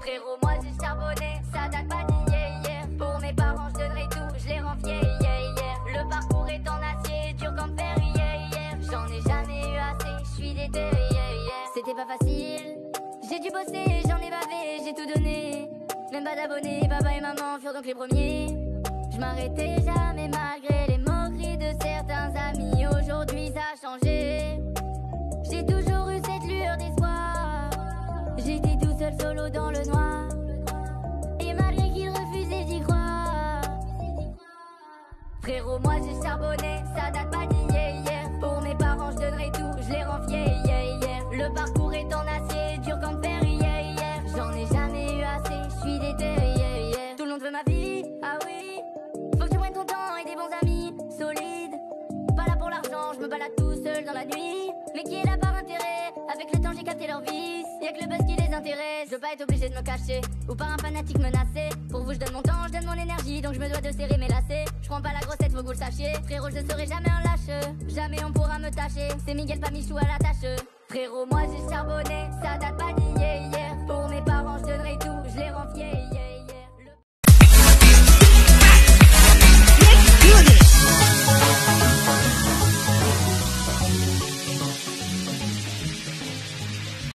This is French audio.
Frérot, moi j'ai charbonné, ça date pas d'hier, hier. Pour mes parents, je donnerai tout, je les rends fiers, hier, hier. Le parcours est en acier, dur comme fer, hier, hier. J'en ai jamais eu assez, je suis déter, hier, hier. C'était pas facile, j'ai dû bosser, j'en ai bavé, j'ai tout donné. Même pas d'abonnés, papa et maman furent donc les premiers. Je m'arrêtais jamais. Frérot, moi j'ai charbonné, ça date pas d'hier. hier. Pour mes parents, je donnerai tout, je les rends fiers. Yeah, yeah. Le parcours est en acier, dur comme fer. Yeah, yeah. J'en ai jamais eu assez, je suis déter. Yeah, yeah. Tout le monde veut ma vie, ah oui. Faut que tu prennes ton temps et des bons amis solides. Pas là pour l'argent, je me balade tout seul dans la nuit. Mais qui est là par intérêt Avec capté leur. Y'a que le buzz qui les intéresse. Je veux pas être obligé de me cacher ou par un fanatique menacé. Pour vous, je donne mon temps, je donne mon énergie. Donc je me dois de serrer mes lacets. Je prends pas la grossette, faut que vous le sachiez. Frérot, je serai jamais un lâche. Jamais on pourra me tâcher. C'est Miguel, pas Michou à la tâche. Frérot, moi j'ai charbonné, ça date pas d'hier.